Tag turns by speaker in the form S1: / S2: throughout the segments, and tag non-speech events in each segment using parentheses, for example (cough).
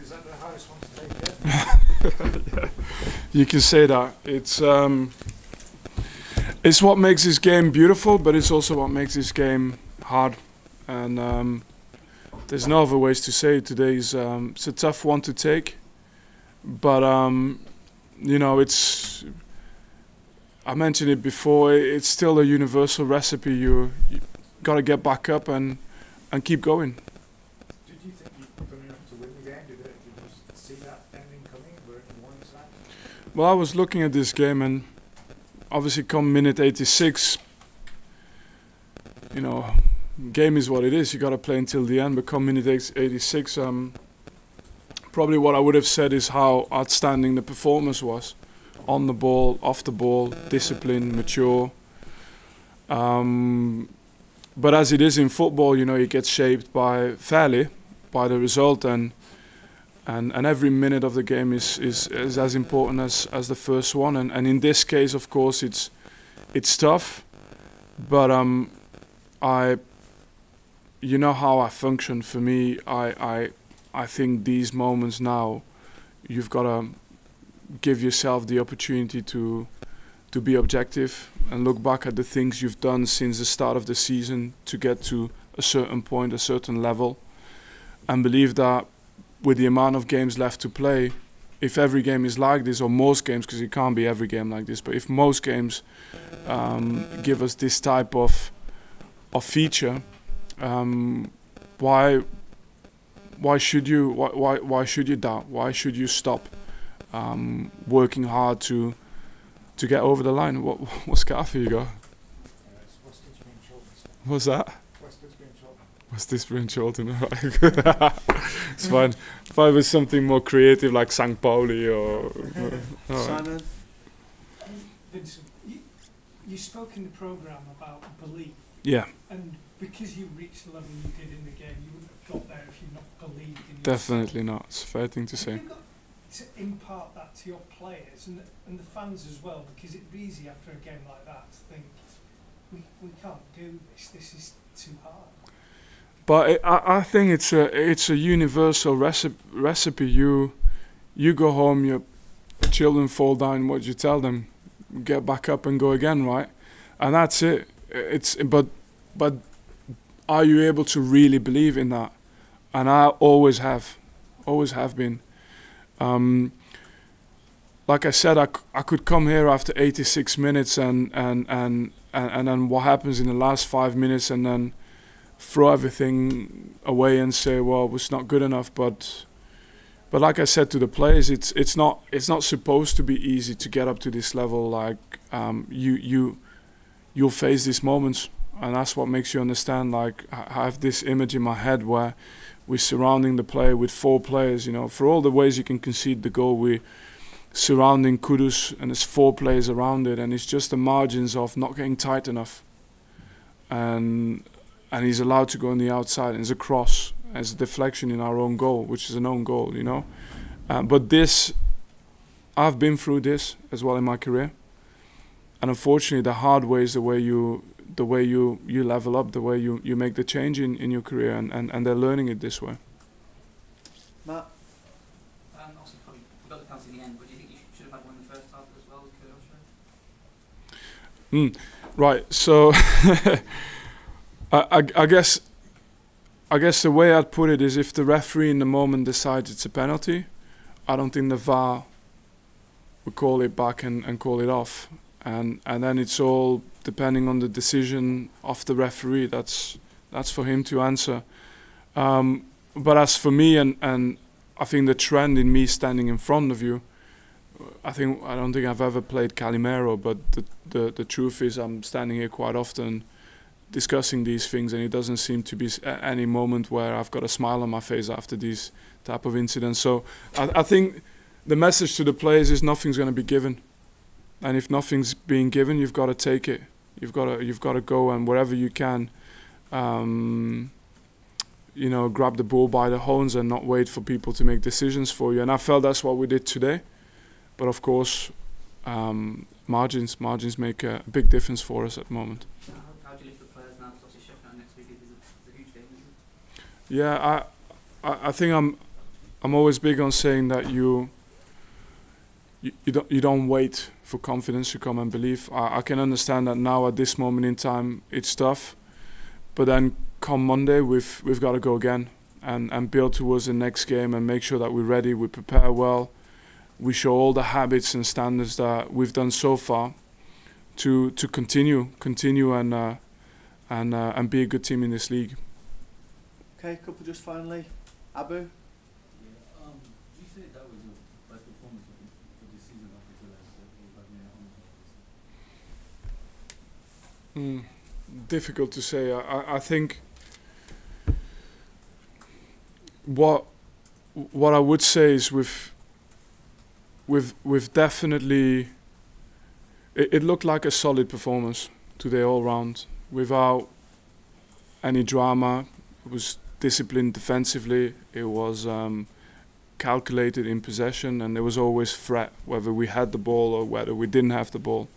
S1: (laughs) You can say that. It's um, it's what makes this game beautiful, but it's also what makes this game hard. And um, there's no other ways to say it. Today's um, it's a tough one to take, but um, you know it's. I mentioned it before. It's still a universal recipe. You, you got to get back up and and keep going.
S2: Did you think you'd done enough to win the game? Did, it, did you see that ending coming? Were it one side?
S1: Well, I was looking at this game and obviously come minute 86, you know, game is what it is. You got to play until the end. But come minute 86, um, probably what I would have said is how outstanding the performance was on the ball, off the ball, disciplined, mature. Um, but as it is in football, you know, it gets shaped by fairly by the result and and and every minute of the game is is, is as important as as the first one. And and in this case of course it's it's tough. But um I you know how I function. For me I I I think these moments now you've got to give yourself the opportunity to to be objective and look back at the things you've done since the start of the season to get to a certain point, a certain level, and believe that with the amount of games left to play, if every game is like this, or most games, because it can't be every game like this, but if most games um, give us this type of of feature, um, why why should you why, why why should you doubt? Why should you stop um, working hard to to get over the line. What what scarf have you got?
S2: It's Western Spring
S1: What's that?
S2: Western Spring Children's.
S1: What's this Brent Charlton? (laughs) it's fine. If I was something more creative like St. Pauli or. Uh, alright.
S3: Simon?
S4: Vincent, you, you spoke in the programme about belief,
S1: Yeah,
S4: and because you reached the level you did in the game, you wouldn't have got there if you not believed in yourself.
S1: definitely not. It's a fair thing to
S4: Have
S1: say.
S4: you got to impart that to your players and, and the fans as well? Because it'd be easy after a game like that to think, we, we can't do this, this is too hard.
S1: But it, I, I think it's a it's a universal recipe. Recipe. You you go home, your children fall down. What you tell them? Get back up and go again, right? And that's it. It's but but are you able to really believe in that? And I always have, always have been. Um, like I said, I, I could come here after 86 minutes and and, and and and then what happens in the last five minutes and then throw everything away and say, well, it's not good enough. But but like I said to the players, it's it's not it's not supposed to be easy to get up to this level. Like um, you you you'll face these moments, and that's what makes you understand. Like I have this image in my head where we're surrounding the player with four players. You know, for all the ways you can concede the goal, we surrounding Kudus and there's four players around it, and it's just the margins of not getting tight enough. And and he's allowed to go on the outside, and it's a cross as a deflection in our own goal, which is an own goal, you know. Uh, but this, I've been through this as well in my career, and unfortunately, the hard way is the way you the way you you level up, the way you you make the change in in your career, and and, and they're learning it this way.
S3: Matt?
S5: Um, probably got the penalty in the end, but do you think you should, should have had one in the first half as well,
S1: Mm, right. So (laughs) I, I, guess I guess the way I'd put it is if the referee in the moment decides it's a penalty, I don't think the VAR would call it back and, and call it off. And and then it's all depending on the decision of the referee. That's that's for him to answer. Um, but as for me and, and I think the trend in me standing in front of you, I think I don't think I've ever played Calimero, but the, the the truth is I'm standing here quite often discussing these things, and it doesn't seem to be any moment where I've got a smile on my face after these type of incidents. So I, I think the message to the players is nothing's going to be given, and if nothing's being given, you've got to take it. You've got to you've got to go and wherever you can. Um, you know, grab the bull by the horns and not wait for people to make decisions for you. And I felt that's what we did today. But of course, um, margins margins make a big difference for us at the moment.
S5: How, how do you lift the players
S1: Yeah, I, I, I think I'm, I'm always big on saying that you you, you don't you don't wait for confidence to come and believe. I, I can understand that now at this moment in time it's tough, but then come Monday we've we've got to go again and and build towards the next game and make sure that we're ready. We prepare well. We show all the habits and standards that we've done so far to to continue continue and uh, and uh, and be a good team in this league.
S3: Okay, couple just finally. Abu,
S6: Yeah, um, do you say that was your best performance for this season up until like the you got me at home?
S1: Mm, difficult to say. I, I, I think what what I would say is we've we've we've definitely it, it looked like a solid performance today all round without any drama. It was disciplined defensively. It was um, calculated in possession, and there was always threat whether we had the ball or whether we didn't have the ball.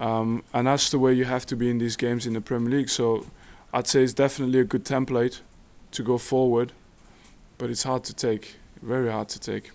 S1: Um, and that's the way you have to be in these games in the Premier League. So I'd say it's definitely a good template to go forward, but it's hard to take, very hard to take.